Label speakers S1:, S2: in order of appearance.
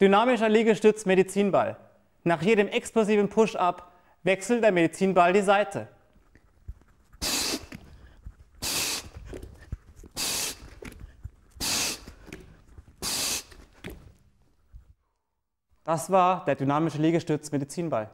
S1: Dynamischer Liegestütz Medizinball. Nach jedem explosiven Push-Up wechselt der Medizinball die Seite. Das war der dynamische Liegestütz Medizinball.